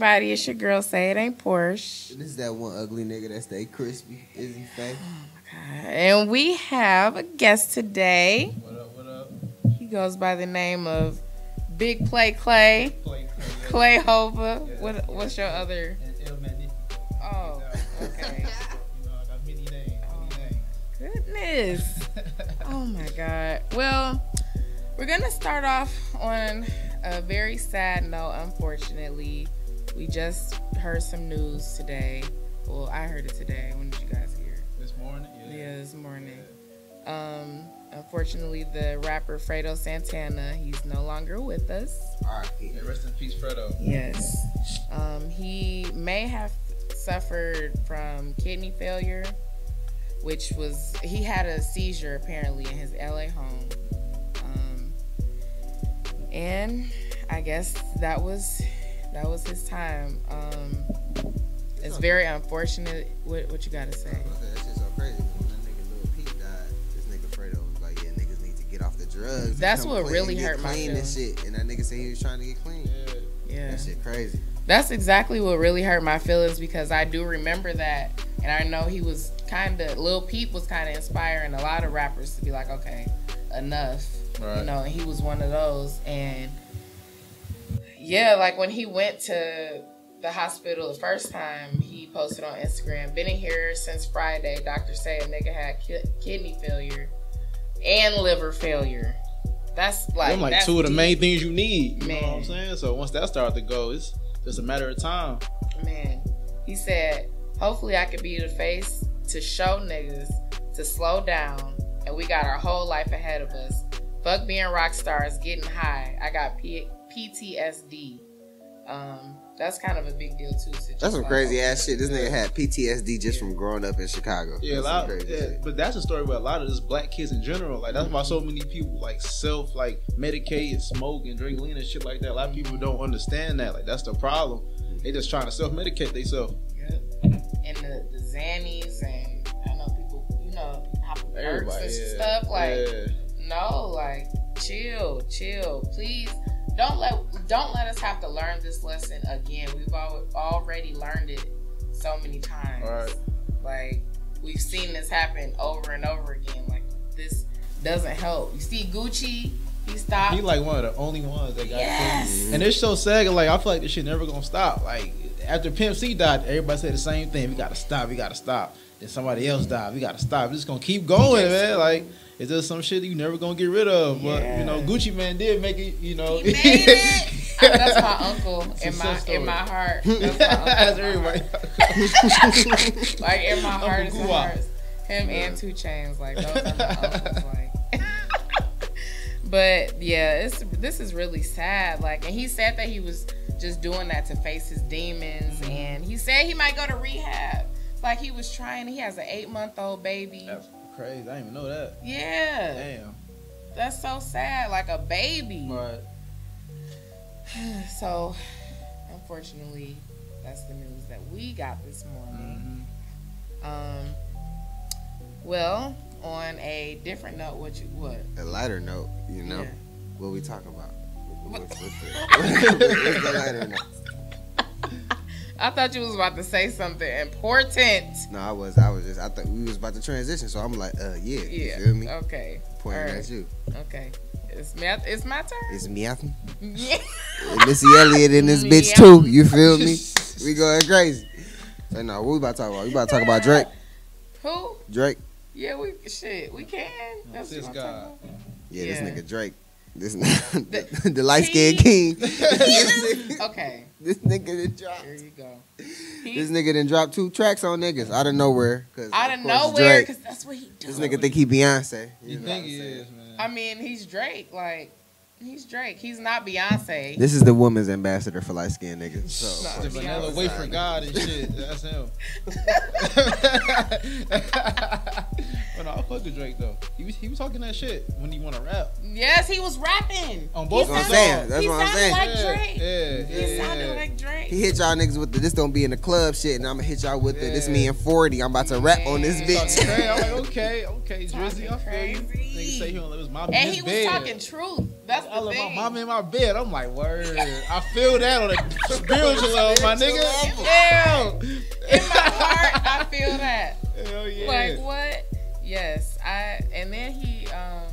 up, everybody? It's your girl. Say it ain't Porsche. This is that one ugly nigga that stay crispy. Is Izzy Faye. Oh, and we have a guest today. What up? What up? He goes by the name of Big Play Clay. Play Clay Hova. What, what's your other? And El Magnifico. Oh, okay. You know, I got many names. Oh, goodness. Oh my God. Well, we're going to start off on a very sad note, unfortunately. We just heard some news today. Well, I heard it today. When did you guys hear? it? this morning. Yeah. Yeah, this morning. Um, unfortunately, the rapper Fredo Santana, he's no longer with us. R.I.P. Yeah, rest in peace, Fredo. Yes. Um, he may have suffered from kidney failure, which was he had a seizure apparently in his LA home. Um, and I guess that was that was his time. Um, it's very unfortunate. What what you got to say? That shit's so crazy. When that nigga Lil Peep died, this nigga Fredo was like, yeah, niggas need to get off the drugs. That's what really hurt my clean and shit. And that nigga said he was trying to get clean. Yeah. Yeah. That shit crazy. That's exactly what really hurt my feelings because I do remember that, and I know he was kind of Lil Peep was kind of inspiring a lot of rappers to be like, okay, enough, you know. And he was one of those, and yeah, like when he went to the hospital the first time, he posted on Instagram, been in here since Friday. Doctor say a nigga had ki- kidney failure and liver failure. That's like Them like that's two of the deep. main things you need. You know what Man. I'm saying? So once that starts to go, it's just a matter of time. Man, he said, hopefully I could be the face to show niggas to slow down, and we got our whole life ahead of us. Fuck being rock stars, getting high. I got P- PTSD. Um, that's kind of a big deal too. to That's some like, crazy ass shit. This nigga had PTSD just from growing up in Chicago. Yeah, a lot, crazy yeah, shit. but that's a story with a lot of just black kids in general. Like that's why so many people like self like medicate and smoke and drink lean and shit like that. A lot of people don't understand that. Like that's the problem. They just trying to self medicate themselves. Yep. And the, the Xannies, and I know people, you know, hop perks Everybody, and yeah. stuff. Like, yeah. no like chill chill please don't let don't let us have to learn this lesson again we've al- already learned it so many times All right. like we've seen this happen over and over again like this doesn't help you see gucci he stopped He like one of the only ones that got Yes. killed. And it's so sad. Like I feel like this shit never gonna stop. Like after Pimp C died, everybody said the same thing. We gotta stop. We gotta stop. Then somebody else died. We gotta stop. It's just gonna keep going, man. Like it's just some shit that you never gonna get rid of. But you know, Gucci Mane did make it. You know, he made it I- that's my uncle in my story. in my heart that's my uncle That's in my everybody. heart. like in my Uncle heart it's hearts. him and 2 Chainz like those are my uncles like but yeah it's this is really sad like and he said that he was just doing that to face his demons Mm-hmm. and he said he might go to rehab like he was trying he has an eight month old baby That's crazy. I didn't even know that. yeah Damn. that's so sad like a baby But so unfortunately that's the news that we got this morning mhm. Um. Well, on a different note, what you what? A lighter note, you know, Yeah. what we talking about? What's, what's the, what's the lighter note? I thought you was about to say something important. No, I was, I was just, I thought we was about to transition, so I'm like, uh, yeah, Yeah. you feel me? Okay. Pointing alright. at you. Okay. It's my it's my turn. It's me, Anthony. Yeah. And Missy Elliott in this bitch too. You feel me? We going crazy. So no, what we about to talk about? We about to talk about Drake. Who? Drake. Yeah, we shit. We can. That's This what I'm guy. talking about. Yeah, Yeah. this nigga Drake. This the, the light skinned king. this Okay. nigga done dropped. Here you go. This nigga done dropped two tracks on niggas out of nowhere. Cause Out of of course nowhere, Drake. because that's what he does. This nigga think he Beyonce. You know think he is, man? I mean, he's Drake. Like, he's Drake. He's not Beyonce. This is the woman's ambassador for light skinned niggas. So Nah, the vanilla wait for God and shit. That's him. but no, fuck with Drake though. He was he was talking that shit when he want to rap. Yes, he was rapping. On He both That's what I'm saying. That's he what I'm sounded saying. like yeah, Drake. Yeah, He yeah, sounded yeah. like Drake. He hit y'all niggas with the this don't be in the club shit, and I'm gonna hit y'all with the this Yeah. me and 40. I'm about to rap on this Man. bitch. I'm like, okay, okay, Talking Drizzy, I feel you. crazy. Nigga say he don't let his mom and he was bed. talking truth. That's the I left my thing. mom in my bed. I'm like, word. I feel that on a spiritual level, my nigga. Spiritual Hell. In my heart, I feel that. Hell yeah. Like what? Yes, I. And then he, um,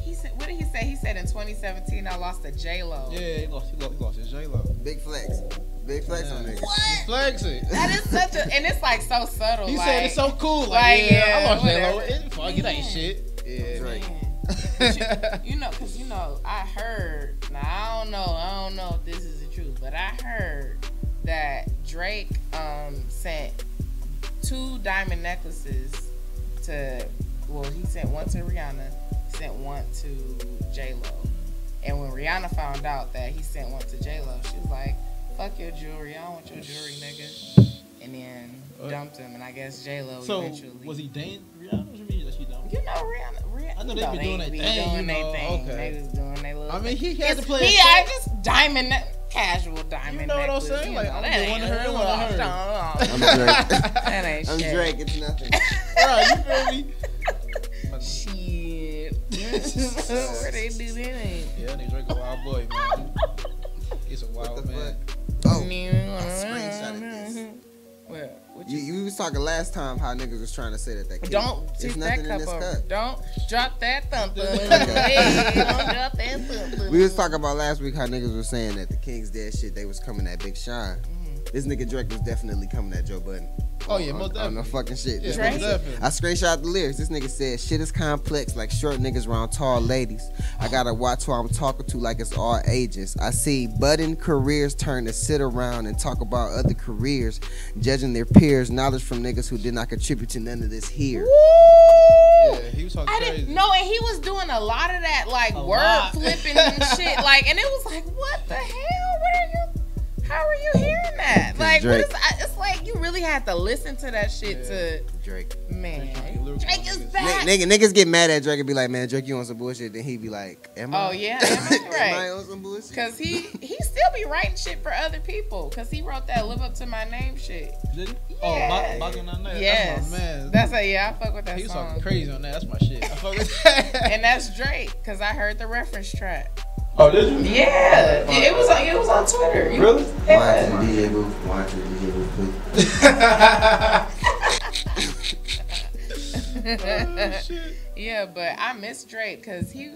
he said, what did he say? He said in 2017, I lost a J Lo. Yeah, he lost, he lost, he lost his J Lo. Big flex. Big flex on niggas. He's flexing. That is such a, and it's like so subtle. He like, said it's so cool. Like, like, yeah, yeah, I lost J Lo. whatever. Fuck, it ain't shit. Yeah. Drake. Man. You know, cause you know, I heard. Now I don't know. I don't know if this is the truth, but I heard that Drake um sent two diamond necklaces to. Well, he sent one to Rihanna, sent one to J Lo, and when Rihanna found out that he sent one to J Lo, she was like, "Fuck your jewelry. I don't want your jewelry, nigga." And then dumped him, and I guess J Lo So, eventually. was he dating Rihanna? What you mean that she don't? You know Rihanna. Rihanna I know you they been doing their be thing, Doing you their know, thing. Oh, okay. They was doing their little. I mean, he thing. had to play He, a I shit. just diamond, ne- casual diamond. You know what I'm saying? you Like, know, I'm that doing ain't one to her, little one to her. off, I'm dog. Drake. That ain't I'm shit. Drake. It's nothing. right, you feel me? Shit. Where they do that? Yeah, that nigga Drake a wild boy, man. He's a What wild the man. fuck? Oh, screenshotted mm-hmm. this. Well, what you, you, you was talking last time how niggas was trying to say that that kid. don't It's tip nothing that in cup this cup. Don't drop that thump thump. Hey, don't drop that thump thump. We was talking about last week how niggas was saying that the Kings dead shit they was coming at Big Sean. Mm-hmm. This nigga Drake was definitely coming at Joe Budden. Oh, yeah, on, most on the fucking shit. Yeah, This Drake? said- I screenshot the lyrics. This nigga said, "Shit is complex, like short niggas around tall ladies. I gotta watch who I'm talking to, like it's all ages. I see budding careers turn to sit around and talk about other careers, judging their peers. Knowledge from niggas who did not contribute to none of this here. Yeah, he was talking I crazy. didn't know, and he was doing a lot of that, like A word lot. flipping and shit. Like, and it was like, what the hell? What are you? How are you hearing that? Like, what Drake. is? I, it's like you really had to listen to that shit Yeah. Drake. man. Drake trying to get lyrical Drake is niggas. back. Nigga, niggas get mad at Drake and be like, "Man, Drake, you on some bullshit?" Then he be like, "Am I? Oh, yeah, am I Am? I on some bullshit?" Cause he he still be writing shit for other people. Cause he wrote that "Live Up to My Name" shit. Did he? Yeah. Oh, Bach- Baka Not Nice. Yes, That's my man. That's a yeah. I fuck with that he was song. talking crazy on that. That's my shit. I fuck with that. And that's Drake. Cause I heard the reference track. Oh, did you? Yeah, it was on. It was on Twitter. You- Really? Wine Yeah. to the DJ booth. Wine to the DJ booth, oh, shit. Yeah, but I miss Drake because he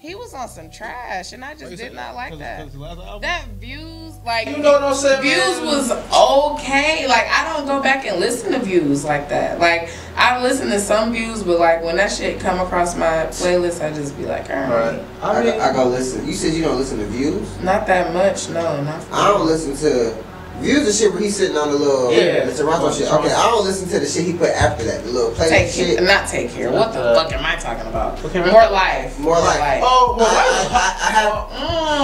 he was on some trash, and I just did not like that. That views, like You know what I'm saying? views man? was okay. Like I don't go back and listen to views like that. Like I listen to some views, but like when that shit come across my playlist, I just be like, all right, Right. I, I mean, go, I go listen. You said you don't listen to views. not that much. No, not. For I don't listen to views the shit where he's sitting on the little Yeah. the Toronto shit. Okay, I don't listen to the shit he put after that. The little playlist Take shit. care, not take care. What the Uh, fuck am I talking about? Okay, More life. More life. oh, well, I, I, I have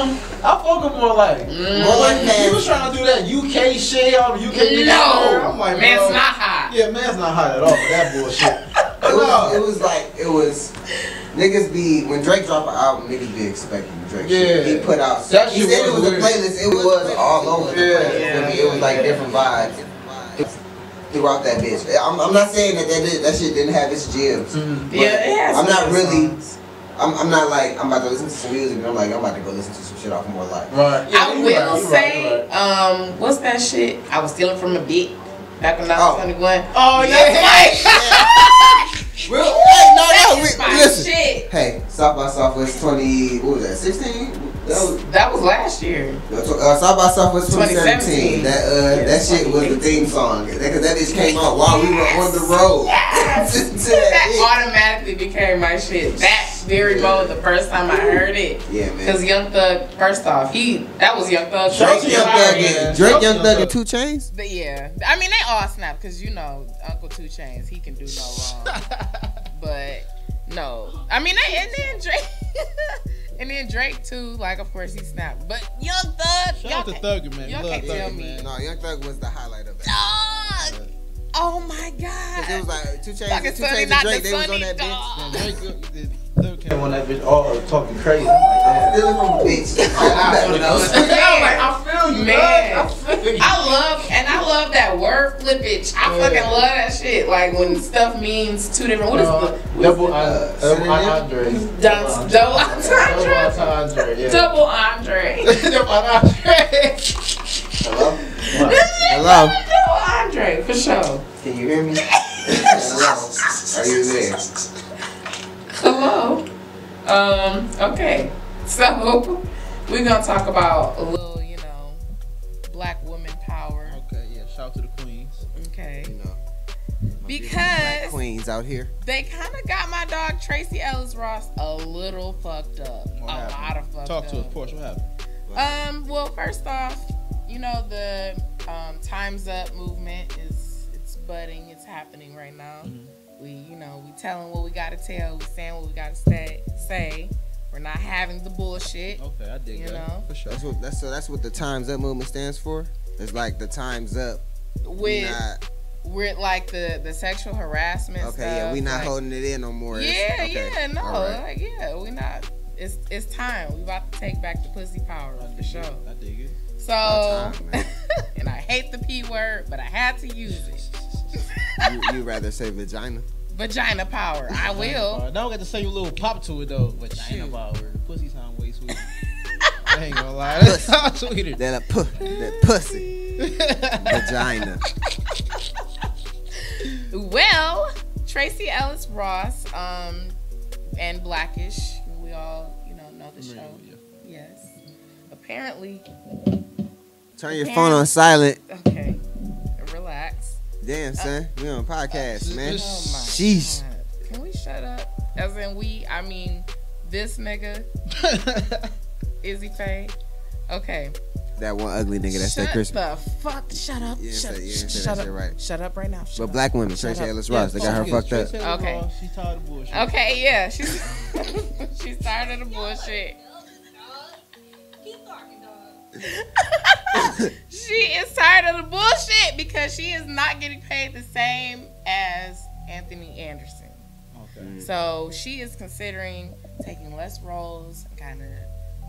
Mm, I fuck with more like. Mm. more life He was trying to do that UK shit on the UK. niggas No, I'm like, man's bro. not hot. Yeah, man's not hot at all for that bullshit. It was, it was like it was niggas be when Drake dropped an album, niggas be expecting Drake. shit. Yeah. He put out. That he shit said it was was a playlist. It was all over the Yeah. place. Yeah. It was like different vibes throughout that bitch. I'm, I'm not saying that that, that shit didn't have its gems. Yeah, it has I'm not really. songs. I'm, I'm not like I'm about to listen to some music, and I'm like I'm about to go listen to some shit off more life. Right. I will say, um, what's that shit? I was stealing from a beat back when I was Oh. 21. Oh That's yeah. Real, hey, no, That no, is we, my listen. shit. Hey, South by Southwest 20, what was that, 16? That was, That was last year. uh, South by Southwest 2017. 2017. That uh, that shit was the theme song. That, Cause that bitch came out while we were on the road. Yes. To- to that that automatically became my shit. That very moment, the first time I heard it. Yeah, man. Cause Young Thug, first off, he that was Young Thug. Shout Drake, Young Young Thug, Thug, and. Drake, Young Thug, and 2 Chainz. But yeah, I mean they all snap because you know Uncle 2 Chainz, he can do no wrong. but no, I mean they, and then Drake, and then Drake too. Like of course he snapped, but Young Thug, Shout y'all out to can't- Thugger, man. y'all Love can't tell me. man. No, Young Thug was the highlight of it. Dog. Oh my god! It was like 2 Chainz, Fucking 2 Chainz not and Drake. the They was on that bitch. dog. Man, Drake, Lil came on that bitch all talking crazy. I'm like, damn. Still from the bitch. I feel you, man. I love and I love that word flippage. I Yeah. fucking love that shit. Like when stuff means two different. What is the Uh, double, uh, uh, double synonym? Andre. Dun- double Double entendre? Andre, yeah. Double Andre. Double Andre. Hello? Shit Hello? Andre for sure. Can you hear me? Hello? Are you there? Hello. Um. Okay. So we're gonna talk about a little, you know, black woman power. Okay, yeah. Shout out to the queens. Okay. You know. Because queens out here. they kind of got my dog Tracee Ellis Ross a little fucked up. What a happened? lot of fucked Talk up. to us, Porsche. What happened? Um. Well, first off, you know the um, Times Up movement is it's budding. It's happening right now. Mhm. We, you know, we telling what we gotta tell. We saying what we gotta say. Say. We're not having the bullshit. Okay, I dig You that. know? For sure. That's what that's so that's what the Times Up movement stands for. It's like the Times Up. With not, with like the the sexual harassment. okay, yeah, stuff, we not like- holding it in no more. Yeah, okay, yeah, no, all right. like yeah, we not. It's it's time. We about to take back the pussy power I for dig sure. I dig it. So, time, and I hate the p word, but I had to use it. you, you rather say vagina? Vagina power. I will. Now I got to say a little pop to it though. Vagina Shoot. power. Pussy sound way sweeter. I ain't gonna lie. That sounds sweeter. That a pu- that pussy vagina. Well, Tracee Ellis Ross, um, and black-ish. We all, you know, know the show. Yes. Apparently, Turn your phone on silent. okay. Relax. Damn, son, we on podcast, Uh, man. just- Oh my Sheesh. god. Can we shut up? As in we, I mean this nigga, Izzy Faye. Okay. That one ugly nigga that's that shut the fuck. Shut up. You didn't shut, say- you shut up. right. Shut up right now. Shut But up. black women, Shut Tracee up. Ellis Yeah, Ross, they got her fucked it. up. Okay. Ross, She's tired of bullshit. Okay, yeah, she's she's tired of the bullshit. Keep talking, dog. she is tired of the bullshit because she is not getting paid the same as Anthony Anderson. Okay. Mm. So she is considering taking less roles and kind of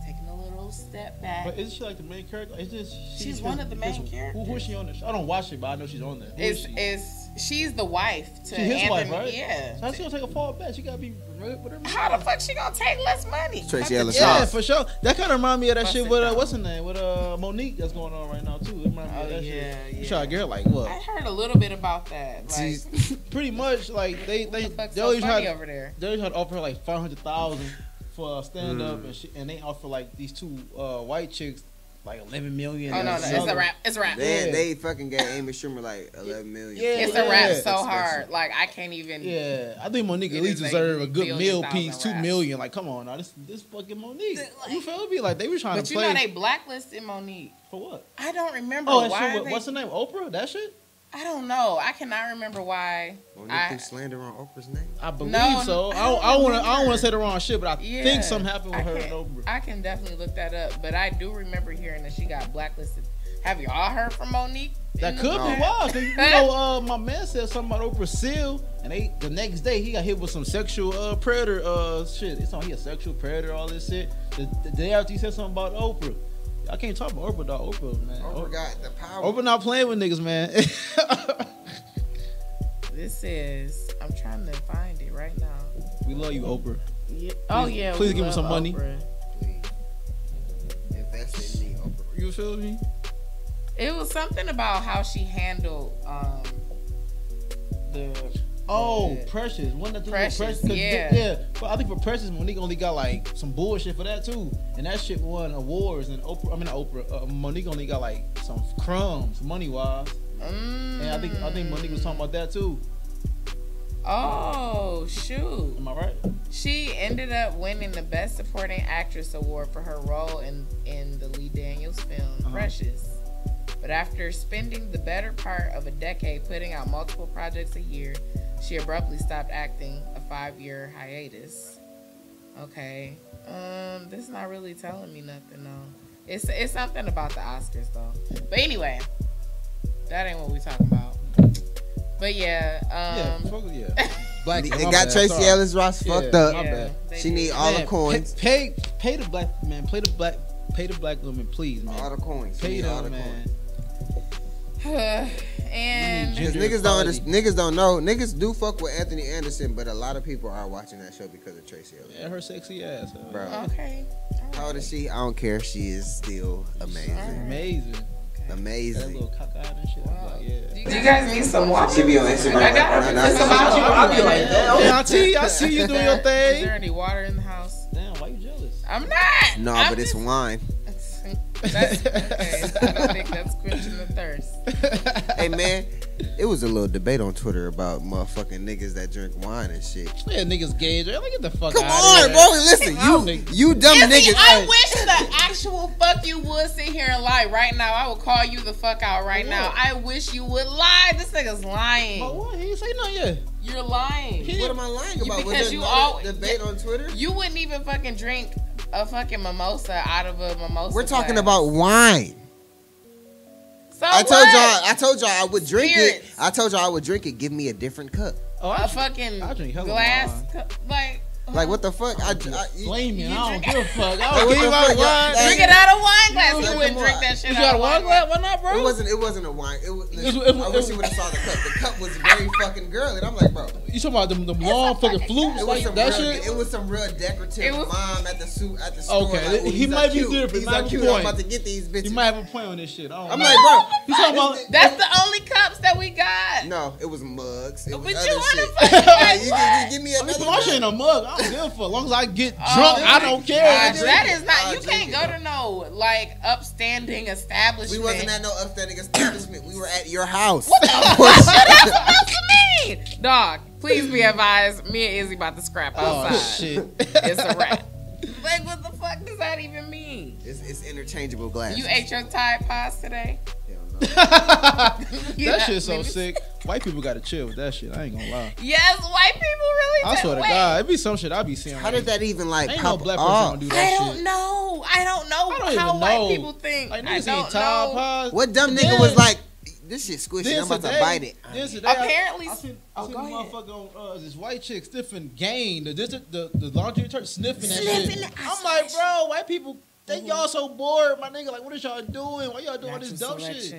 taking a little step back. But isn't she like the main character? Is this She's one of the main Who, who characters. is she on the show? I don't watch it, but I know she's on there. Who is Is she? is she's the wife to She his Anthony? wife, right? Yeah. So how she gonna take a fall back? She gotta be whatever. How the fuck she gonna take less money? Tracee Fuck Ellis Yeah, Ross. for sure. That kind of remind me of that Bust shit with uh, what's her name with uh Mo'Nique that's going on right now too. It remind me Oh, of that yeah, shit. You yeah. try to get her like what? I heard a little bit about that. Like, Pretty much like they they the they so always funny try over there? they always try to offer like five hundred thousand for a stand up Mm. and shit, and they offer like these two uh white chicks like eleven million. Oh no, no, it's a another- rap. It's a rap. They, Yeah. they fucking gave Amy Schumer like 11 million. Yeah, It's a rap so Expensive. hard. Like I can't even. Yeah, I think Mo'Nique It at least deserve a good meal piece, two million. Like, come on, now this this fucking Mo'Nique. Like- you feel me? Like they were trying to. But you play know they blacklisted Mo'Nique. for what? I don't remember Oh, why. shit. What, they- what's the name? Oprah? That shit? I don't know. I cannot remember why. Mo'Nique I- slander on Oprah's name. I believe No, so. I I don't, don't I don't want to. I don't want to say the wrong shit, but I Yeah, think something happened with I her and can't- Oprah. I can definitely look that up, but I do remember hearing that she got blacklisted. Have y'all heard from Mo'Nique? That could be past? why. 'cause you know, uh, my man said something about Oprah Seal, and they the next day he got hit with some sexual uh, predator uh shit. It's on he a sexual predator, all this shit. The, the day after he said something about Oprah, I can't talk about Oprah, dog. Oprah, man. Oprah got the power. Oprah not playing with niggas, man. This is. I'm trying to find it right now. we love you, Oprah. Yeah. Oh Please- yeah. please we give us love some money. Oprah. Please. Invest in me, Oprah. You feel me? It was something about how she handled um the Oh, the- Precious. One that Precious, Precious, 'cause yeah. th- yeah. But I think for Precious, Mo'Nique only got like some bullshit for that too, and that shit won awards. And Oprah, I mean Oprah, uh, Mo'Nique only got like some crumbs money wise. Mm. And I think I think Mo'Nique was talking about that too. Oh shoot! Am I right? She ended up winning the Best Supporting Actress award for her role in in the Lee Daniels film Uh-huh. Precious. But after spending the better part of a decade putting out multiple projects a year, she abruptly stopped acting. A five-year hiatus. Okay, um, this is not really telling me nothing though. It's it's something about the Oscars though. But anyway, that ain't what we're talking about. But But yeah, Yeah, um, fuck yeah. Black. They my got bad, Tracee. Ellis Ross Yeah, fucked up. bad. they She need all the Man, coins. Pay, pay, pay the black man. Play the black. Pay the black women, please, man. All the coins. Pay need all them, the man. coins. and Gender Cause niggas don't equality. under, niggas don't know. Niggas do fuck with Anthony Anderson, but a lot of people are watching that show because of Tracee Ellis. Yeah, her sexy ass. uh, Bro. okay. How old is she? I don't care. If she is still amazing. Amazing. That Amazing. little cockeyed and shit. Wow. Like, yeah. Do you guys need some water? She be on Instagram. I got Nah, her. nah, It's nah. about you. I'll be like, damn. Auntie, I see you doing your thing. Is there any water in the house? I'm not. No, I'm but it's wine. that's, okay. I don't think that's quenching the thirst. Hey man, it was a little debate on Twitter about motherfucking niggas that drink wine and shit. Yeah, niggas gay. Like, get the fuck Come out on, of here. bro. Listen, you you dumb Izzy, niggas. I Hey, wish the actual fuck you would sit here and lie right now. I will call you the fuck out right For now. I wish you would lie. This nigga's lying. But lying. what? He ain't say nothing yet. You're lying. What am I lying about? Was Because there you no all- debate on Twitter? You wouldn't even fucking drink a fucking mimosa out of a mimosa. We're talking glass. about wine. So I told y'all. I told y'all I would drink it. I told y'all I would drink it. Give me a different cup. Oh, a I fucking I drink glass, wine. cup, like Like what the fuck? I, I, you- flaming. you I don't drink- give a fuck. I Hey, don't give a fuck, fuck. Wine. Hey, drink it out of wine glass. Yeah, You wouldn't drink that shit You got of one wine glass? glass. Why not, bro? It wasn't. It wasn't a wine. It was. It was- it I wish you would have saw the cup. The cup was very fucking girly. And I'm like, bro. You talking about them, them long fucking flutes It was like some that real, shit? It was some real decorative It was- mom at the suit at the store. Okay, like, he "Ooh, these might are be cute. different, These might be cute. I'm about to get these bitches. You might have a point on this shit. I don't I'm like, bro. You talking about? That's the only cups that we got. No, it was mugs. But you wanna shit. fucking Like, you, you give me another my shit cup. ain't a mug. I don't give a. As long as I get Oh drunk, I don't care. gosh, that is not. You drink can't go to no like upstanding establishment. We wasn't at no upstanding establishment. We were at your house. What the supposed to mean? Dog, please be advised. Me and Izzy about to scrap outside. Oh outside. shit. It's a wrap. Like, what the fuck does that even mean? It's, it's interchangeable glass. You ate your Tide Pods today? Hell. Yeah, that shit's so maybe- sick. White people gotta chill with that shit. I ain't gonna lie. Yes, white people really. I swear to Wait, God, it'd be some shit I'd be seeing. How did that even like Ain't no pop black person off? gonna do that I shit. don't know. I don't know I don't how even white know. people think. Like I don't know. Pods. What dumb nigga was like, this shit squishy. Then I'm about to bite it. then today, Apparently- I seen, Oh, I seen go a ahead. motherfucker on uh, this white chick sniffing game. The this the the laundry church sniffing that Sniffing shit. I'm like, bro, white people. They y'all so bored, my nigga. Like, what is y'all doing? Why y'all doing Natural this dumb shit?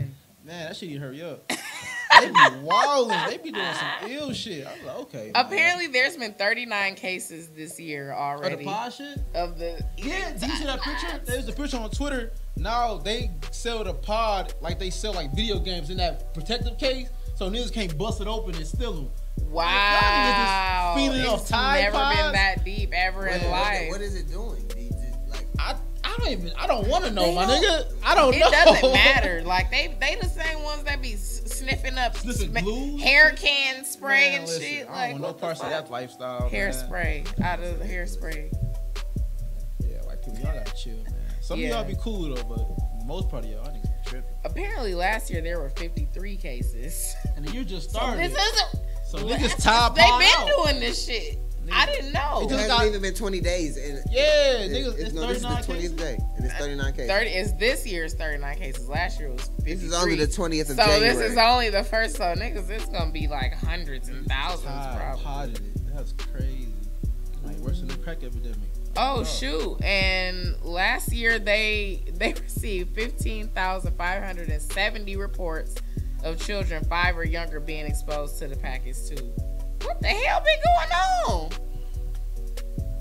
Man, that shit need to hurry up. they be wilding. They be doing some ill shit. I'm like, okay. man. Apparently, there's been 39 cases this year For the pod shit. of the. Yeah, did you see that picture? There's a picture on Twitter. Now they sell the pod like they sell like video games in that protective case, so niggas can't bust it open and steal them. Wow. Y'all niggas just feeding off it's Tide never Pods? been that deep ever in What- life. what is it doing? Do you just, like, I I don't even I don't want to know, They my nigga. I don't it know. doesn't matter. Like they, they the same ones that be sniffing up Sniffing sm- hair can spray Man, and listen, shit. I Like don't want no parts of that lifestyle. Hairspray out of the hairspray. Yeah, white people, y'all gotta chill, man. Some Yeah. of y'all be cool though, but most part of y'all, I niggas tripping. Apparently, last year there were 53 cases. And you just So started. this isn't. so They've been out. doing this shit. I didn't know. It it just hasn't got- even been 20 days. And Yeah, it- niggas, it's, it's no, this is the 20th cases. day. And it's uh, 39 cases. 30 is this year's 39 cases. Last year was 53. This is only the 20th of so January. this is only the first. So niggas, it's gonna be like hundreds and thousands Tied probably. podded it. That's crazy. Like worse than the crack epidemic. Oh shoot! And last year they they received fifteen thousand five hundred and seventy reports of children five or younger being exposed to the package too. What the hell been going on?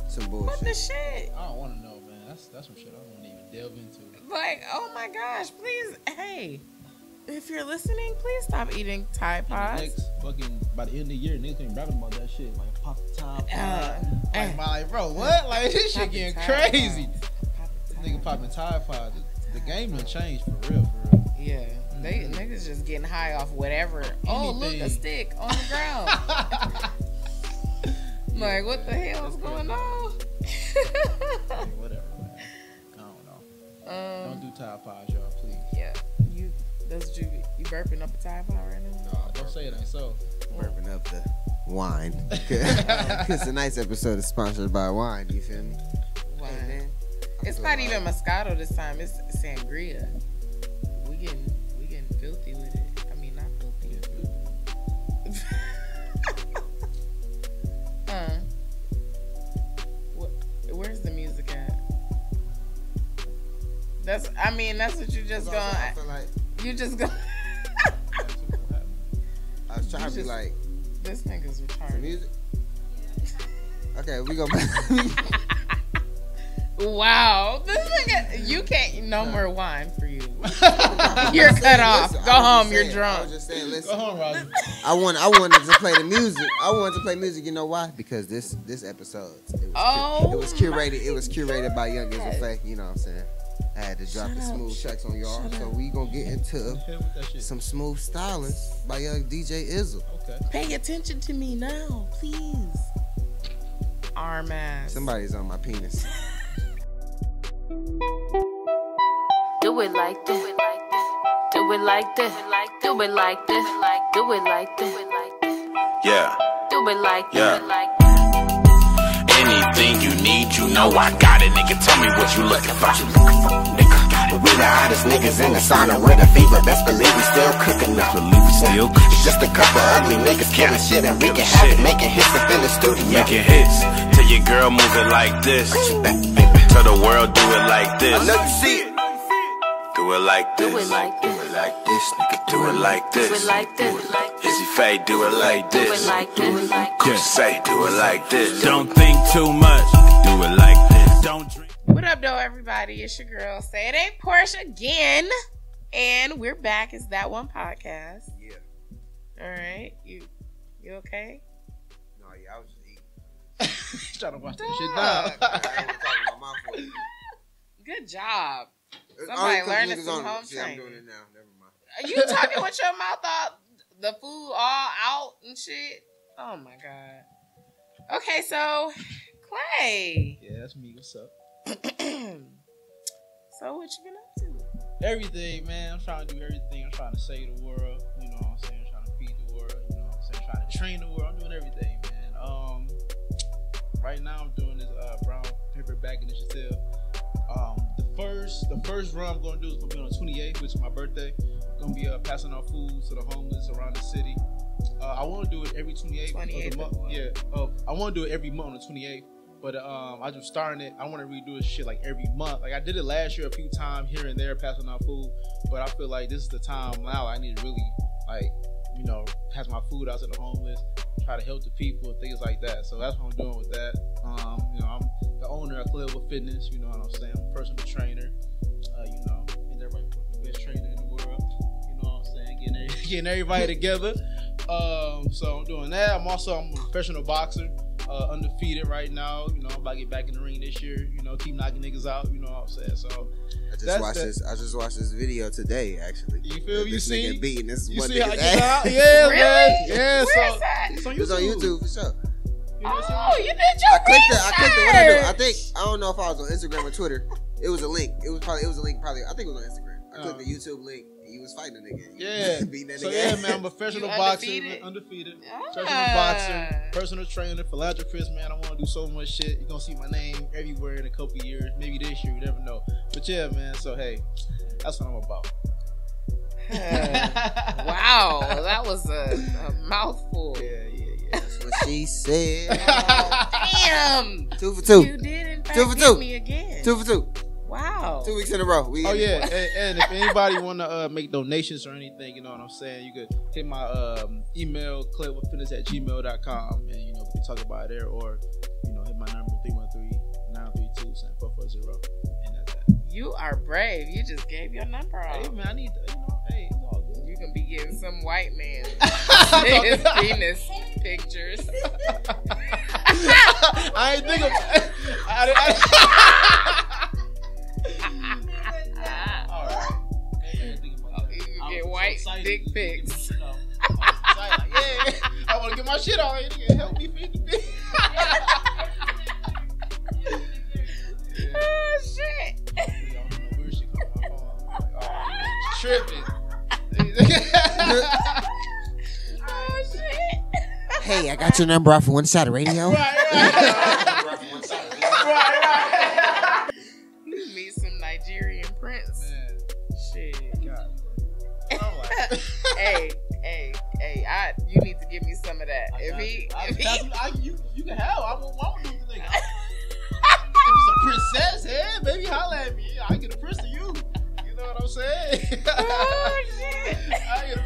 Some bullshit. What the shit? I don't want to know, man. That's that's some shit I don't want to even delve into. Like, oh my gosh! Please, hey, if you're listening, please stop eating Tide Pods. Next fucking by the end of the year, niggas ain't rapping about that shit. Like pop the top. Uh, eh. like, like, bro, what? Like this shit Poppin' getting Tide crazy. Pods. Poppin' Nigga popping Pods. Tide Pods. The game done changed for real, for real. Yeah, they niggas just getting high off whatever. Oh, look, a stick on the ground. like, what the hell's going on? Hey, whatever, man. I don't know. um, Don't do Tide Pods, y'all, please. yeah, you. That's what you. You burping up a Tide Pod right now? Nah, don't say it ain't so. Burping up the wine. Because tonight's episode is sponsored by wine. You feel me? Why? Hey, It's not like- even Moscato this time. It's sangria. We getting filthy with it. I mean, not filthy. Uh, what, where's the music at? That's. I mean, that's what you just going. I, like you just going. I was trying to just, be like. This nigga's retarded. Music. Yeah. Okay, we go back. Wow, this nigga. You can't. No more wine for you. You're cut saying, off. listen, Go home. just You're saying- I drunk. was just saying, Go home, Roger. I want I wanted to play the music. I wanted to play music. You know why? Because this this episode it was, cu- Oh it was curated. It was curated by Young Izzo Faye. You know what I'm saying? I had to drop Shut the up, smooth shut- tracks on y'all. So we gonna get into Hit with that shit. some smooth styling by Young DJ Izzle. Okay. Pay attention to me now, please. Arm ass. Somebody's on my penis. Do it like this. Do it like this. Do it like this. Do it like this. Yeah. Do it like Yeah. this. Anything you need, you know I got it, nigga. Tell me what you looking for. Nigga, got it. We the hottest niggas in the sauna with a fever. Best believe we still cooking up. Believe we still It's just a couple ugly niggas killing shit, and we can have shit. it making hits up in the studio. making hits. Tell your girl move it like this. Tell the world do it like this. I know you see it. Do it like this. Do it like Do this. it like this, nigga. Do it like Do this. it like this. Izzy Faye, do it like this. Do it like this. Coach say, do it like this. Don't think too much. Do it like this. Don't drink. What up, though, everybody? It's your girl. Say it ain't Porsche again, and we're back. It's that one podcast. Yeah. All right, you you okay? No, yeah, I was just eating. He's trying to watch that Dog. shit I down. Ain't talking about my fault. Good job. Somebody only 'cause learning some on it. home See, I'm training. doing it now. Never mind. Are you talking with your mouth out, the food all out and shit? Oh my god. Okay, so Clay. Yeah, that's me. What's up? so what you been up to? Everything, man. I'm trying to do everything. I'm trying to save the world. You know what I'm saying? I'm trying to feed the world. You know what I'm saying? I'm Trying to train the world. I'm doing everything, man. Um, right now I'm doing brown paper bag initiative. Um, the first, the first run I'm gonna do is gonna be on the 28th, which is my birthday. gonna be uh, passing out food to the homeless around the city. Uh, I want to do it every 28th, 28th of the month. Yeah, of I want to do it every month on the 28th. But um, I just starting it. I want to redo this shit like every month. Like I did it last year a few times here and there, passing out food. But I feel like this is the time now. I need to really like, you know, pass my food out to the homeless, try to help the people, things like that. So that's what I'm doing with that. Um, you know, I'm the owner of Clearwood Fitness. You know what I'm saying? I'm a personal trainer. Uh, you know, and everybody the best trainer in the world. You know what I'm saying? Getting getting everybody together. Um, so I'm doing that. I'm also I'm a professional boxer, uh, undefeated right now. You know, I'm about to get back in the ring this year. You know, keep knocking niggas out. You know what I'm saying? So I just watched the- this. I just watched this video today. Actually, You feel me? You This see? nigga beating this you one see how I nigga's get out? Yeah, Really? man. Yeah, Where so is that? it's on YouTube. It's on YouTube for sure. You know what I'm saying? Oh, you did your I clicked it. I clicked it. What I do? I think I don't know if I was on Instagram or Twitter. It was a link. It was probably it was a link. Probably I think it was on Instagram. I clicked Uh. the YouTube link. And He was fighting a nigga. He Yeah. beating that So nigga. yeah, man, I'm a professional boxer, undefeated? undefeated. Ah. Professional boxer, personal trainer, philanthropist, man. I want to do so much shit. You're gonna see my name everywhere in a couple years, maybe this year, you never know. But yeah, man. So hey, that's what I'm about. wow, that was a, a mouthful. Yeah, yeah, yeah. That's what she said. Damn. two for two. You did in fact Two for get two. me again. Two for two. Wow. Two weeks in a row. We Oh yeah, and, and if anybody want to uh, make donations or anything, you know what I'm saying, you could hit my um, email, claywoodfitness at gmail.com, and you know we can talk about it there, or you know hit my number 313-932-7440, and that's that. You are brave. You just gave your number out. Hey man, I need to, you know, hey, it's all good. You can be getting some white man I his penis pictures. I ain't think of I, I, all right. I ain't think about that. You can I get white excited dick to get my pics. shit off. I like, yeah, I want to get my shit on. You can help me feed the bitch. oh shit. Tripping. Oh shit. Hey, I got your number off of One Shot Radio. You hey, hey, hey, I you need to give me some of that. I If he, you. I, if he, I, you, you can have. I won't want to lose the nigga. if it's a princess, yeah, baby, holla at me. I get a prince of you. You know what I'm saying? Oh, shit. I get a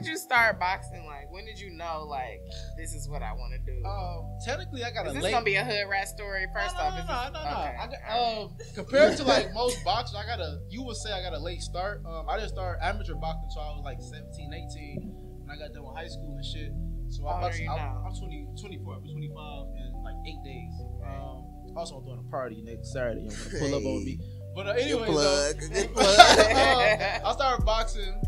did you start boxing? Like, when did you know like this is what I want to do? um, technically, I got is a this late. gonna be a hood rat story first no, off? no, is no, this- no, no. okay, I got, um, compared to like most boxers, I got a. You would say I got a late start. Um, I didn't start amateur boxing until I was like 17, 18, when I got done with high school and shit. So I old boxed, are you I, now? I'm 20, 24. I'm 25 in like eight days. Um, also I'm throwing a party next Saturday. You want to pull up on me? But uh, anyway, Good plug. though, um. I started boxing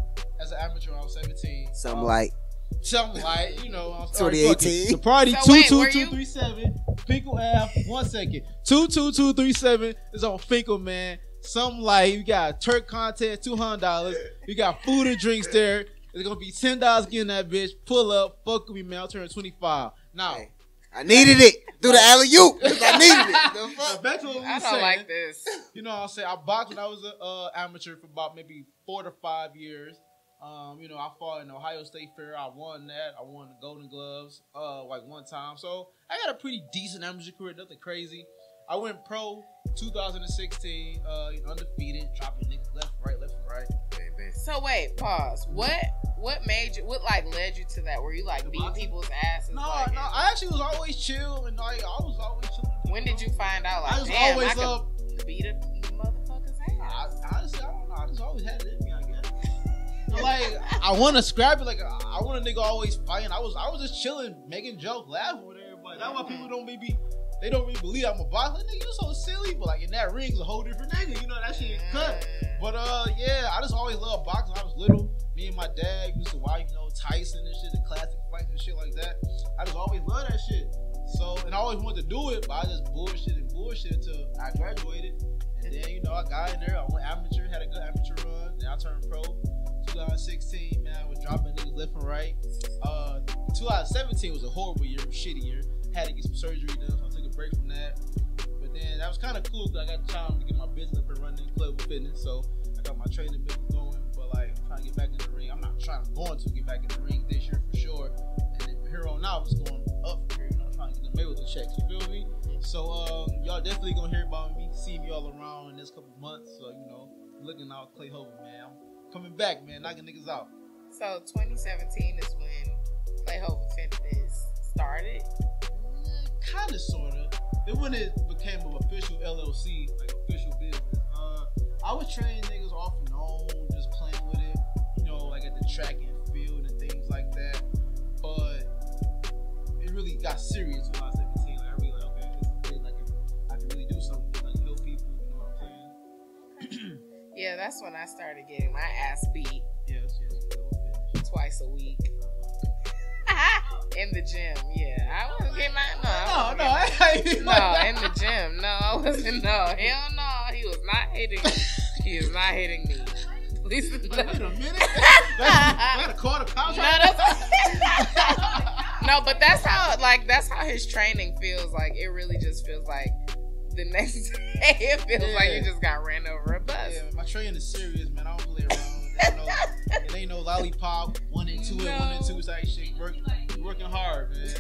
as an amateur I was 17. Something Um, like Something like, you know, I'm sorry, 2018. The party So wait, were 22237, Fenkell Ave, one second. 22237 is on Fenkell, man. Something like, you got a Turk contest, $200. You got food and drinks there. It's going to be $10 getting that bitch. Pull up, fuck with me, man. I'll turn 25. Now, Hey, I needed it through the alley oop. I needed it. The fuck? back to what we I were don't saying. like this. You know what I'm saying? I boxed when I was an uh, amateur for about maybe four to five years. Um, you know, I fought in Ohio State Fair. I won that. I won the Golden Gloves uh, like one time. So I got a pretty decent amateur career, nothing crazy. I went pro 2016, uh, undefeated, dropping niggas left, right, left, and right. So wait, pause. What what made you? What like led you to that? Were you like beating people's asses? No, like, no, I actually was always chill, and like I was always chilling. with when did you find out? Like, I was damn, always I could up. beat a motherfucker's I, ass. honestly, I don't know. I just always had it like I want to scrap it. Like I want a nigga always fighting. I was I was just chilling, making jokes, laughing with everybody. That's why people don't maybe they don't really believe I'm a boxer. Like, nigga, you so silly. But like in that ring's a whole different nigga. You know that shit cut. But uh, yeah, I just always loved boxing. I was little. Me and my dad used to watch, you know, Tyson and shit, the classic fights and shit like that. I just always loved that shit. So, and I always wanted to do it, but I just bullshit and bullshit until I graduated. And then, you know, I got in there. I went amateur, had a good amateur run. Then I turned pro. 2016, man, I was dropping niggas left and right. Uh, 2017 was a horrible year, shitty year. Had to get some surgery done, so I took a break from that. But then that was kind of cool because I got time to get my business up and running, club fitness. So I got my training business going. But like, I'm trying to get back in the ring. I'm not trying, I'm going to get back in the ring this year for sure. And then from here on out, it's going up here. You know, trying to get Mayweather checks. You feel me? So um, y'all definitely gonna hear about me, see me all around in this couple months. So you know, looking out, Clay Hova, man. I'm coming back, man, knocking niggas out. So 2017 is when Playhover Fitness started. kind of, sort of. Then when it became an official LLC, like official business, uh, I was training niggas off and on, just playing with it, you know, like at the track and field and things like that. Really got serious when I was 17. Like I really like, okay, is really like I can really do something, like help people. You know what I'm saying? Yeah, that's when I started getting my ass beat Yes, yes. twice a week. Uh-huh. in the gym, yeah. I wasn't getting my no. No, no, I no, in the gym. No, I wasn't. No, hell no. He was not hitting. He was not hitting me. Please, no. Wait a minute. That's, gotta call the cops. No, that's no, but that's how like that's how his training feels. Like it really just feels like the next day it feels like you just got ran over a bus. Yeah, my training is serious, man. I don't play around. It ain't no, it ain't no lollipop, one and two and one and two type shit. Work, working hard, man.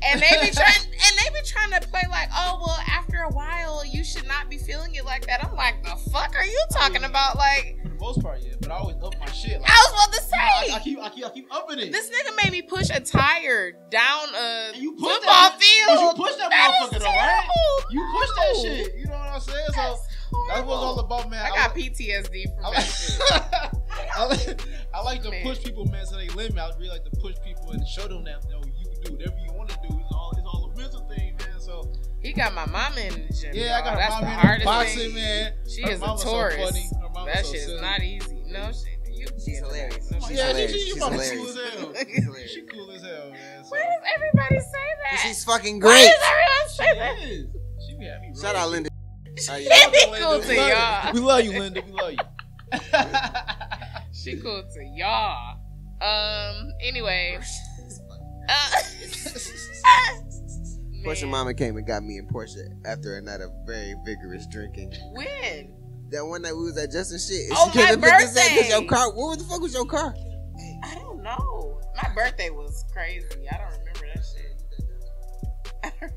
And they be trying and they be trying to play like, oh well, after a while you should not be feeling it like that. I'm like, the fuck are you talking about? Like For the most part, yeah. But I always up my shit. Like, I was about to I, I say keep, I keep, I keep upping it. this nigga made me push a tire down a And you football that- field. you push that That motherfucker though, right? you push that shit. You know what I'm saying? So that's what it's all about, man. I got like- PTSD from I that shit. like, I like, I like to push people, man, to they limit. I really like to push people and show them that you know you can do whatever you want to do. He got my mama in the gym. yeah, I y'all. got That's a the mom in hardest boxing, thing. man. She Her is a mama's so tourist. funny. Her mama's that so shit is not easy. No, she, you, She's hilarious. No, She's yeah, hilarious. she, she, She's she cool as hell. She's she cool as hell, man. So. Why does everybody say that? She's fucking great. Why does everyone say She that? is. She be having Shout out Linda. She be cool to y'all. We love you, Linda. We love you. She cool to y'all. Um. Anyway. Uh, Portia Mama came and got me and Portia after a night of very vigorous drinking. When? That one night we was at Justin shit. and Oh, she came my and picked us up 'cause birthday. your car. What the fuck was your car? I don't know. My birthday was crazy. I don't remember that shit.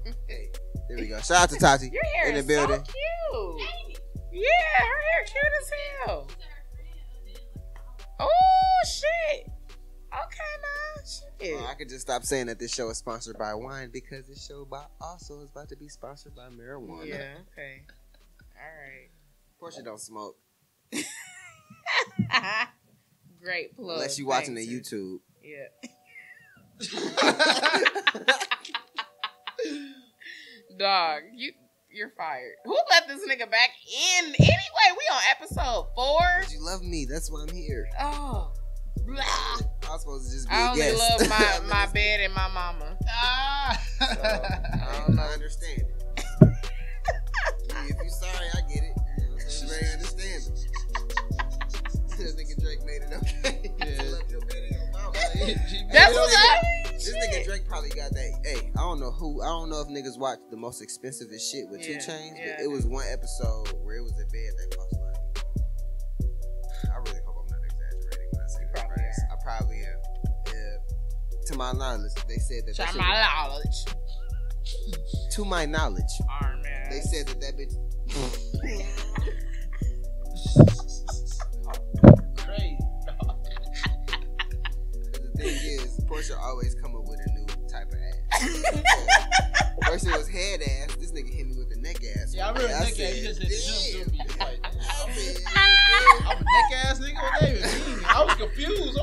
Hey, there we go. Shout out to Tati Your hair in the is building. so cute. Yeah, her hair cute as hell. Oh shit. Okay, now Uh, well, I could just stop saying that this show is sponsored by wine because this show by also is about to be sponsored by marijuana. yeah. Okay. All right. Porsha don't smoke Great plug. unless you're watching the YouTube. Yeah. Dog, you you're fired. Who let this nigga back in? Anyway, we on episode four. You love me. That's why I'm here. Oh, blah. I was supposed to just be I a only guest. love my my bed and my mama. Ah. So, I don't know. I understand it. if you sorry, I get it. You know, it's very understandable. this nigga Drake made it okay. Yeah. love your bed and your mama. That's what don't I even- This nigga Drake probably got that. Hey, I don't know who. I don't know if niggas watch the most expensive shit with 2 Chainz, yeah, but it was one episode where it was a bed that cost like. I really hope I'm not exaggerating when I say that probably price. I probably am. Yeah. To my knowledge, they said that. that my knowledge. to my knowledge, man. they said that that bitch. Crazy. The thing is, Porsha always come up with a new type of ass. First it was head ass. This nigga hit me with the neck ass. Yeah, I remember neck ass. said, You just hit the gym "Damn." too. Like, I said, I'm a neck ass nigga. What even mean? I was confused.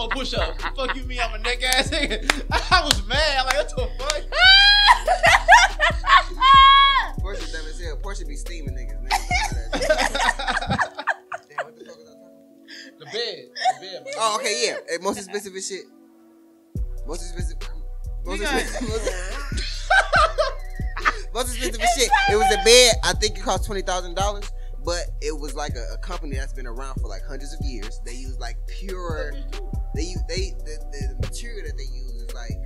More push ups. Fuck you, mean I'm a neck ass nigga. I was mad. Like, what the fuck? Porsha dumb as hell. Porsha be steaming niggas. niggas. Damn, what the fuck was I talking the bed. The bed. man. Oh, okay, yeah. Hey, most expensive as shit. Most expensive. Most We gonna- expensive. Most, most expensive as shit. It was a bed. I think it cost twenty thousand dollars, but it was like a, a company that's been around for like hundreds of years. They use like pure. They use they the, the material that they use is like.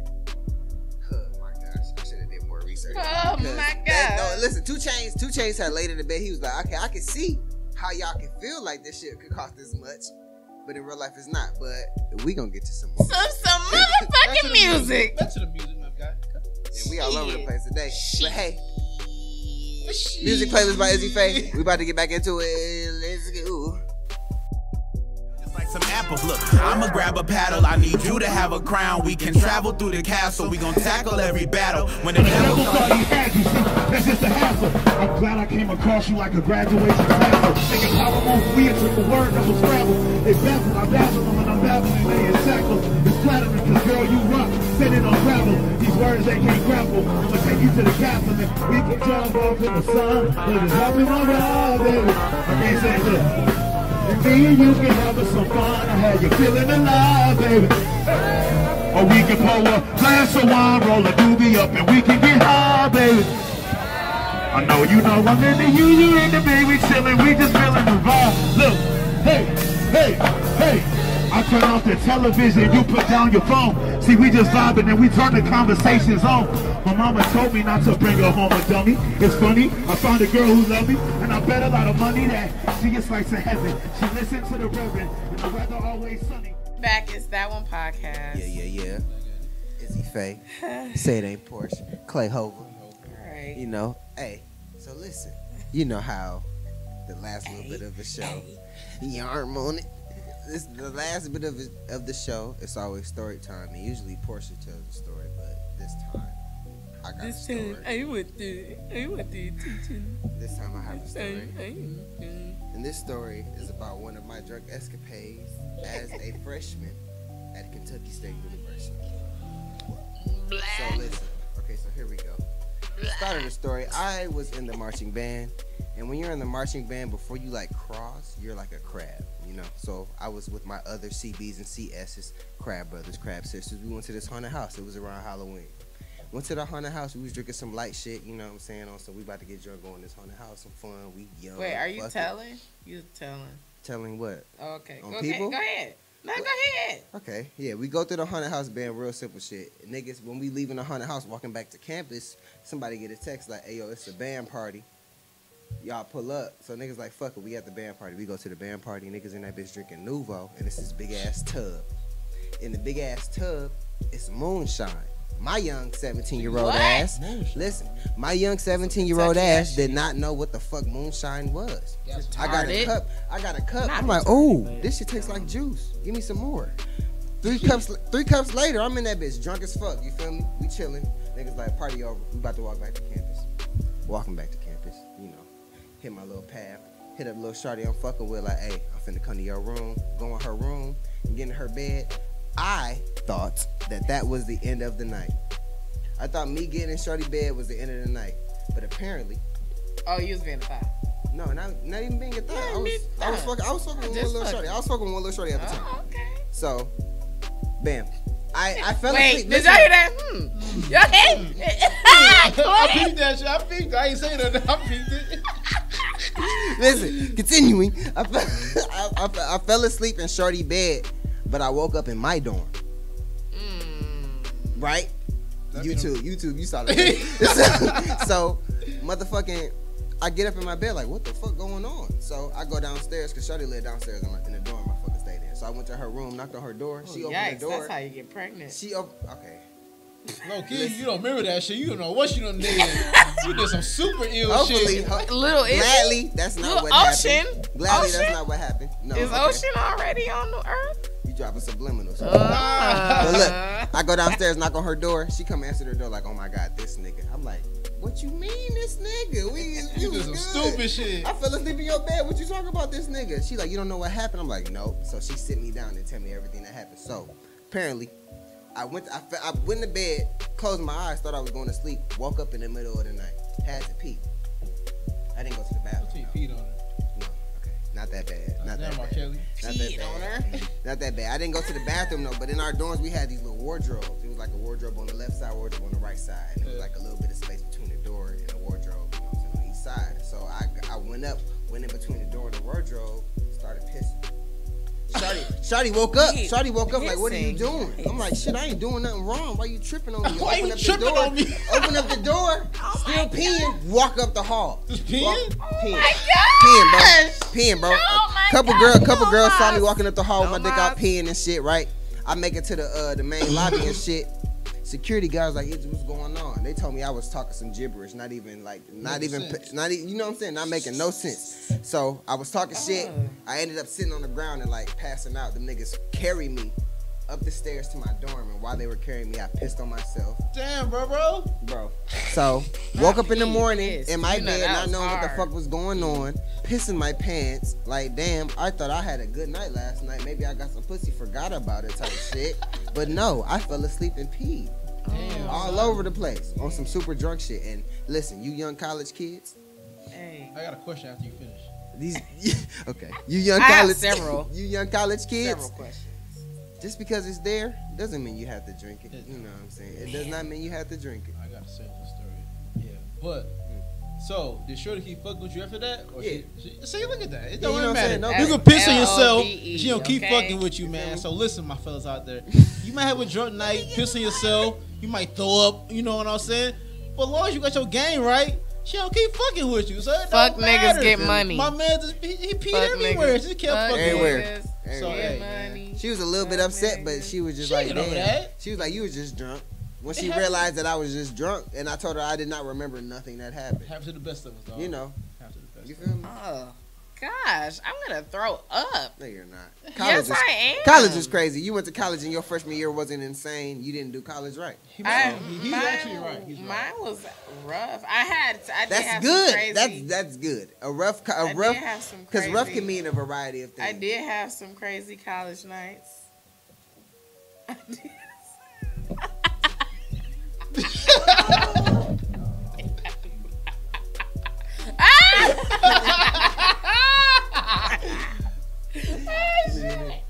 Oh my gosh! I should have did more research. Oh Because my that- God. no, listen, 2 Chainz. 2 Chainz had laid in the bed. He was like, okay, I can see how y'all can feel like this shit could cost this much, but in real life it's not. But we gonna get to some more. some some motherfucking music. Back to the music, my guy. And we all over the place today. But hey, music playlist by Izzy Faye. We about to get back into it. Let's go. Some apples. Look, I'ma grab a paddle. I need you to have a crown. We can travel through the castle. We gon' tackle every battle. When the devil thought you had you, see, that's just a hassle. I'm glad I came across you like a graduation sample. Thinking power moves weird, triple word, double scramble. They baffle, I dazzle them when I'm battling, they encircle. It's flattering, cause girl, you rock, sitting on gravel. These words, they can't grapple. I'ma take you to the castle, and we can jump off in the sun. But it's hopping around, baby. I can't say look. And me and you can have some fun. I had you feeling alive, baby. Or we can pour a glass of wine, roll a doobie up, and we can get high, baby. I know you know I'm into you, you into me, we chillin', we just feeling the vibe. Look, hey, hey, hey. I turn off the television, you put down your phone. See, we just vibing and we turn the conversations on. My mama told me not to bring her home a dummy. It's funny, I found a girl who loved me, and I bet a lot of money that she gets like to heaven. She listens to the reverend, and the weather always sunny. Back is that one podcast. Yeah, yeah, yeah. Izzy Faye. Say it ain't Porsh. Clay Hova. Right. You know, hey. So listen, you know how the last little bit of the show, yarn on it. This the last bit of of the show. It's always story time, and usually Porsha tells the story, but this time I got a This story. time I went to I went to teaching. This time I have a story. I, I, And this story is about one of my drug escapades as a freshman at Kentucky State University. So listen. Okay, so here we go. Start of the story. I was in the marching band, and when you're in the marching band, before you like cross, you're like a crab, you know. So I was with my other CBs and CSs, crab brothers, crab sisters. We went to this haunted house. It was around Halloween. Went to the haunted house. We was drinking some light shit, you know what I'm saying? On so we about to get drunk on this haunted house, some fun. We young. Wait, are you telling? You telling? Telling what? Oh, okay. On Go people? ahead. Go ahead. No, go ahead. Okay, yeah, we go through the haunted house band, real simple shit. Niggas, when we leaving the haunted house, walking back to campus, somebody get a text like, "Hey yo, it's a band party. Y'all pull up." So niggas like, "Fuck it, we at the band party." We go to the band party. Niggas in that bitch drinking Nuvo, and it's this big ass tub. In the big ass tub, it's moonshine. My young 17 year old ass. Moonshine. Listen, my young 17 year old ass did not know what the fuck moonshine was. I got a cup. I got a cup. Not I'm like, oh, this shit tastes like juice. Give me some more. Three cups. Three cups later, I'm in that bitch drunk as fuck. You feel me? We chilling. Niggas like party over. We about to walk back to campus. Walking back to campus. You know, hit my little path. Hit up little shorty I'm fucking with. Like, hey, I'm finna come to your room. Go in her room and get in her bed. I thought that that was the end of the night. I thought me getting in shorty bed was the end of the night. But apparently, Oh, you was being a thought. no, not, not even being a thought. Yeah, I was, me- I was fucking, I was fucking with one little fucking. shorty. I was fucking with one little shorty at the time. Oh, okay. So, bam. I, I fell Wait, asleep. did Listen, y'all hear that? Hmm. Y'all I hear? peeped that shit. I peeped. I ain't saying nothing. I peeped it. Listen, continuing. I, fell, I, I, I fell asleep in shorty bed, but I woke up in my dorm. Mm. Right? That mean YouTube, YouTube, you saw that. so, so, motherfucking, I get up in my bed like, what the fuck going on? So I go downstairs because Shorty lived downstairs in, my, in the dorm I fucking stayed there. So I went to her room, knocked on her door. She Oh, opened yikes, the door. that's how you get pregnant. She op- okay. No, kid, you don't remember that shit. You don't know what you done did. you did some super ill Hopefully, shit. ho- Little Izzy? gladly, that's not Little what Ocean? happened. Gladly, Ocean? that's not what happened. No, Is okay. Ocean already on the earth? You dropping subliminals. Uh, But look, I go downstairs, knock on her door. She come answer the door like, "Oh my god, this nigga." I'm like, "What you mean, this nigga? We, we You did some stupid shit. I fell asleep in your bed. What you talking about, this nigga? She like, "You don't know what happened." I'm like, "Nope." So she sit me down and tell me everything that happened. So apparently, I went. I, fe- I went to bed, closed my eyes, thought I was going to sleep. Woke up in the middle of the night, had to pee. I didn't go to the bathroom. Until you peed on her. No, okay, not that bad. Not that bad. Kelly. Not that on bad. her. Not that bad. I didn't go to the bathroom though, but in our dorms we had these little wardrobes. It was like a wardrobe on the left side, wardrobe on the right side, and it was like a little bit of space between the door and the wardrobe. You know what I'm saying on each side. So I I went up, went in between the door and the wardrobe, started pissing. Shawty, Shawty woke up. Shawty woke up like, what are you doing? I'm like, shit, I ain't doing nothing wrong. Why you tripping on me? Why Open you up tripping the door, on me? Open up the door, still peeing, walk up the hall. Just peeing? Walk- peeing. my Peeing, bro. Peeing, bro. Oh my couple God, girl, couple no girls saw me walking up the hall with my dick out peeing and shit, right? I make it to the uh, the main lobby and shit. Security guys like, "Izzy, what's going on? They told me I was talking some gibberish, not even like, not Making even, sense. not even, you know what I'm saying? Not making no sense. So I was talking shit. Oh. I ended up sitting on the ground and like passing out. The niggas carry me up the stairs to my dorm, and while they were carrying me, I pissed on myself, Damn, bro, bro. bro. So woke up in the morning piss. in my You bed, not was knowing what the fuck was going on, pissing my pants. Like, damn, I thought I had a good night last night. Maybe I got some pussy, forgot about it type shit. But no, I fell asleep and peed Damn. all over the place on some super drunk shit. And listen, you young college kids, Hey. I got a question after you finish. these okay, you young I have college, several. you young college kids. Several kids. questions. Just because it's there doesn't mean you have to drink it. You know what I'm saying? It does not mean you have to drink it. I got a simple story. Yeah, but mm. so did Shorty keep fucking with you after that? Or Yeah. She, she, see, look at that. It don't you know even saying? matter. No, you can piss on yourself. L-O-V-E, She don't keep okay? fucking with you, man. So listen, my fellas out there, you might have a drunk night, piss on yourself. You might throw up. You know what I'm saying? But as long as you got your game right. She don't keep fucking with you, so it Fuck don't niggas get money. My man just he, he peed Fuck everywhere. niggas. She kept Fuck fucking Everywhere. with niggas. So, Get hey, money. She was a little bit upset, but she was just She like, ain't damn. She was like, you was just drunk. When she realized that I was just drunk, and I told her I did not remember nothing that happened. Happens to the best of us, dog. You know, Happens to the best. you of us. feel me? Oh, gosh, I'm gonna throw up. No, you're not. yes, College is I am. college is crazy. You went to college and your freshman year wasn't insane. You didn't do college right. He- I, he- he's mine, actually right. He's right. Mine was rough. I had. I did That's have good. Some crazy, That's that's good. A rough, co- I a did rough, because rough can mean a variety of things. I did have some crazy college nights. I did. Ah! Okay,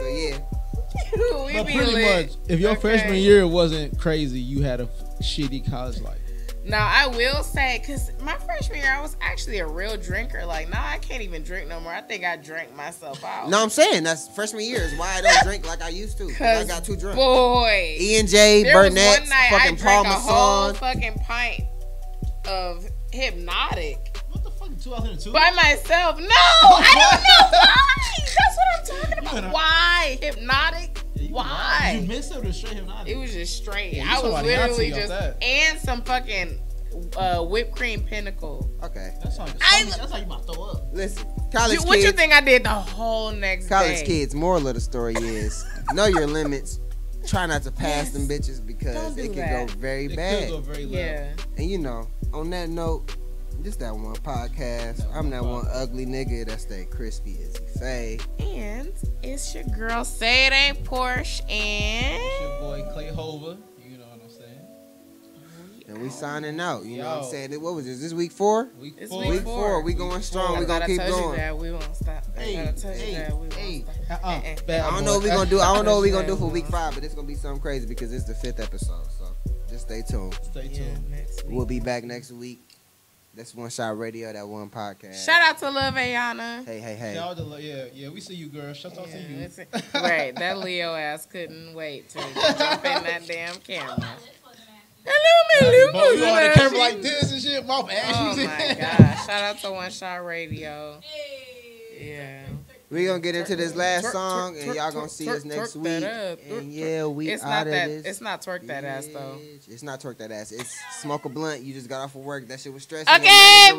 so yeah, we But be pretty lit. much, if your Okay. freshman year wasn't crazy, you had a shitty college life. Now I will say, cause my freshman year I was actually a real drinker. Like now I can't even drink no more. I think I drank myself out. no, I'm saying that's freshman year is why I don't drink like I used to. 'cause I Cause got too drunk. boy, E and J, there Burnett, one night I fucking drank Paul a whole Masson. fucking pint of Hpnotiq What the fuck, 2002? by myself. No, I don't know why. That's what I'm talking about. Why Hpnotiq? Yeah, you Why? You missed it or straight him out? It was just straight. Yeah, I was literally just and some fucking uh, whipped cream pinnacle. Okay. That's how, I- that's how you about to throw up. Listen, college Dude, what kids. you think I did the whole next College day? kids. Moral of the story is know your limits. Try not to pass Yes. them bitches because Don't it can that. go very It bad. could go very left. Yeah. And you know, on that note, just that one podcast. That I'm one that one ugly nigga that stay crispy as he say. And it's your girl Say It Ain't Porsh and It's your boy Clay Hova. You know what I'm saying? And we signing out. You know what I'm saying? What was this? This week four? Week It's four. week Week four. four. We going strong. four. We I gonna thought keep I told going. you that we won't stop. Hey, I gotta tell you that we won't hey. stop. Uh-uh. Eh, eh. I don't know what we gonna do. I don't know what we gonna do for week five, but it's gonna be something crazy because it's the fifth episode. So just stay tuned. Stay Yeah, tuned. next week. We'll be back next week. That's one shot radio. That one podcast. Shout out to Love Ayana. Hey, hey, hey. Shout out to Lo- yeah, yeah, we see you, girl. Shout out to you. it's- right, that Leo ass couldn't wait to jump in that damn camera. Hello, my Boy, you Lucas. on the camera like this and shit, mouth Oh ashy. my gosh! Shout out to One Shot Radio. Yeah. We gonna get into this last Twerk, song, twerk, and y'all gonna see twerk, us next week. And yeah, we It's out not of that. this. It's not twerk that ass though. It's not twerk that ass. It's smoke a blunt. You just got off of work. That shit was stressing. Okay,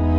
bye.